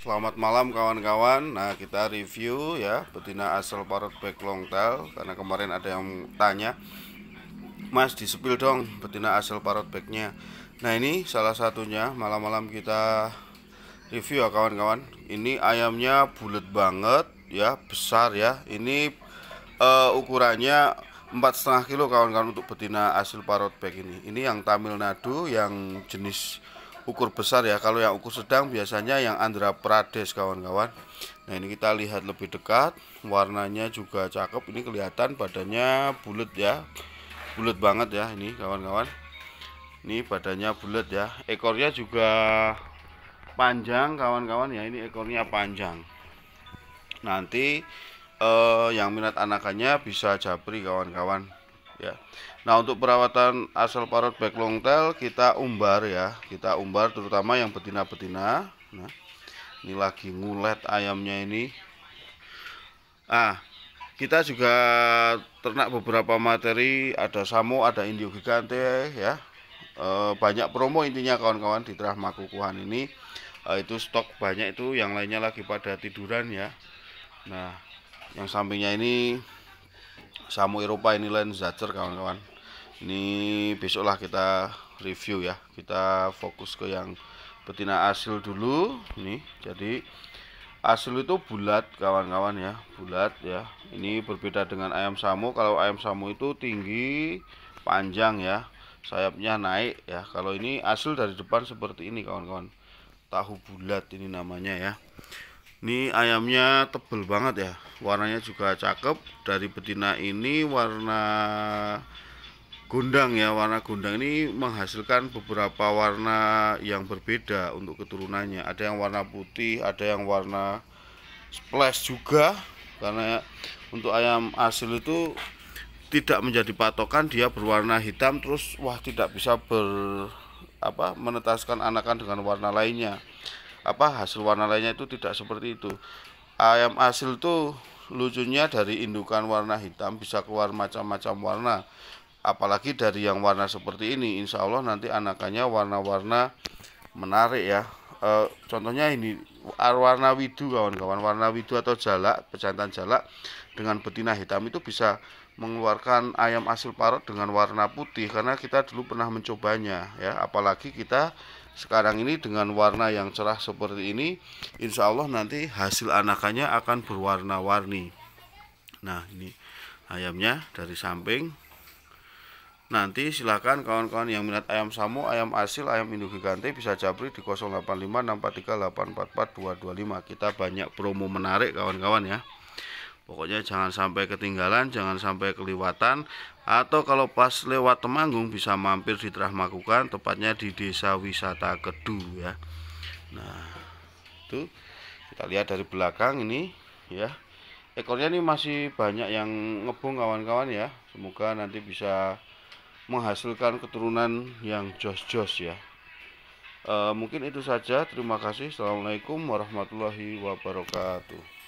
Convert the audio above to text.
Selamat malam kawan-kawan. Nah, kita review ya betina asal parut back long tail karena kemarin ada yang tanya, "Mas, disepil dong betina asal parut backnya." Nah, ini salah satunya malam-malam kita review ya kawan-kawan. Ini ayamnya bulat banget ya, besar ya. Ini uh, ukurannya empat setengah kilo kawan-kawan untuk betina asal parut back ini. Ini yang Tamil Nadu yang jenis ukur besar ya. Kalau yang ukur sedang biasanya yang Andhra Pradesh kawan-kawan. Nah ini kita lihat lebih dekat. Warnanya juga cakep. Ini kelihatan badannya bulat ya. Bulat banget ya ini kawan-kawan. Ini badannya bulat ya. Ekornya juga panjang kawan-kawan. Ya ini ekornya panjang. Nanti eh, yang minat anakannya bisa japri kawan-kawan ya. Nah untuk perawatan asal parut back long tail kita umbar ya. Kita umbar terutama yang betina-betina. Nah ini lagi ngulet ayamnya ini. Ah kita juga ternak beberapa materi. Ada samo ada indio gigante ya. E, banyak promo intinya kawan-kawan di terah makukuhan ini. E, itu stok banyak itu yang lainnya lagi pada tiduran ya. Nah yang sampingnya ini Samu Eropa ini lain Zacer kawan-kawan. Ini besoklah kita review ya. Kita fokus ke yang betina asil dulu. Nih jadi asil itu bulat kawan-kawan ya. Bulat ya. Ini berbeda dengan ayam samu. Kalau ayam samu itu tinggi panjang ya. Sayapnya naik ya. Kalau ini asil dari depan seperti ini kawan-kawan. Tahu bulat ini namanya ya ini ayamnya tebel banget ya. Warnanya juga cakep. Dari betina ini warna gondang ya. Warna gondang ini menghasilkan beberapa warna yang berbeda untuk keturunannya. Ada yang warna putih ada yang warna splash juga. Karena untuk ayam asil itu tidak menjadi patokan. Dia berwarna hitam terus wah tidak bisa ber apa menetaskan anakan dengan warna lainnya apa hasil warna lainnya itu tidak seperti itu. Ayam asil tuh lucunya dari indukan warna hitam bisa keluar macam-macam warna. Apalagi dari yang warna seperti ini insya Allah nanti anakannya warna-warna menarik ya. E, contohnya ini warna widu kawan-kawan. Warna widu atau jalak pejantan jalak dengan betina hitam itu bisa mengeluarkan ayam asil parut dengan warna putih. Karena kita dulu pernah mencobanya ya. Apalagi kita sekarang ini dengan warna yang cerah seperti ini insya Allah nanti hasil anakannya akan berwarna-warni. Nah ini ayamnya dari samping. Nanti silakan kawan-kawan yang minat ayam samu, ayam asil, ayam induk gigante bisa japri di 085643844225 kita banyak promo menarik kawan-kawan ya pokoknya jangan sampai ketinggalan jangan sampai kelewatan atau kalau pas lewat Temanggung bisa mampir di Terah Makukan tepatnya di desa wisata Kedu ya. Nah itu kita lihat dari belakang ini ya. Ekornya ini masih banyak yang ngebung kawan-kawan ya. Semoga nanti bisa menghasilkan keturunan yang jos-jos ya. E, mungkin itu saja. Terima kasih. Assalamualaikum warahmatullahi wabarakatuh